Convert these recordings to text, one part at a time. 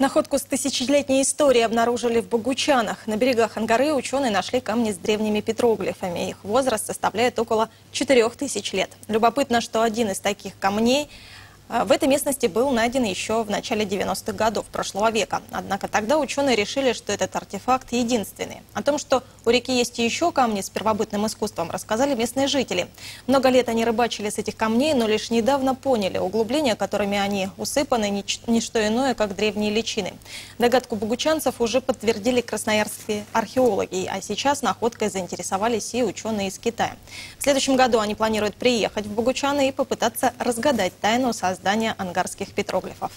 Находку с тысячелетней историей обнаружили в Богучанах. На берегах Ангары ученые нашли камни с древними петроглифами. Их возраст составляет около 4000 лет. Любопытно, что один из таких камней в этой местности был найден еще в начале 90-х годов прошлого века. Однако тогда ученые решили, что этот артефакт единственный. О том, что у реки есть еще камни с первобытным искусством, рассказали местные жители. Много лет они рыбачили с этих камней, но лишь недавно поняли, углубления, которыми они усыпаны, ни что иное, как древние личины. Догадку богучанцев уже подтвердили красноярские археологи, а сейчас находкой заинтересовались и ученые из Китая. В следующем году они планируют приехать в Богучаны и попытаться разгадать тайну создания создания ангарских петроглифов.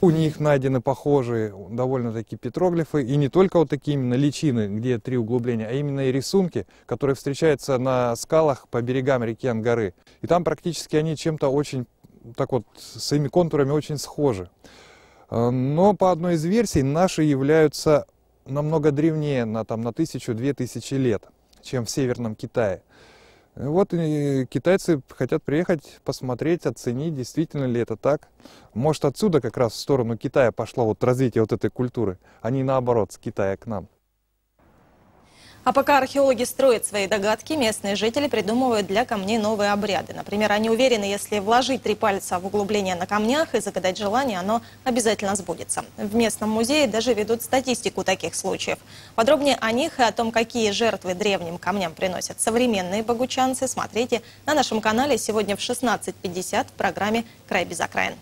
У них найдены похожие довольно-таки петроглифы, и не только вот такие именно личины, где три углубления, а именно и рисунки, которые встречаются на скалах по берегам реки Ангары. И там практически они чем-то очень, так вот, своими контурами очень схожи. Э, но по одной из версий наши являются намного древнее, на, там, на тысячу-две тысячи лет, чем в Северном Китае. Вот и китайцы хотят приехать, посмотреть, оценить, действительно ли это так. Может, отсюда как раз в сторону Китая пошло вот развитие вот этой культуры, а не наоборот, с Китая к нам. А пока археологи строят свои догадки, местные жители придумывают для камней новые обряды. Например, они уверены, если вложить три пальца в углубление на камнях и загадать желание, оно обязательно сбудется. В местном музее даже ведут статистику таких случаев. Подробнее о них и о том, какие жертвы древним камням приносят современные богучанцы, смотрите на нашем канале сегодня в 16.50 в программе «Край без окраин».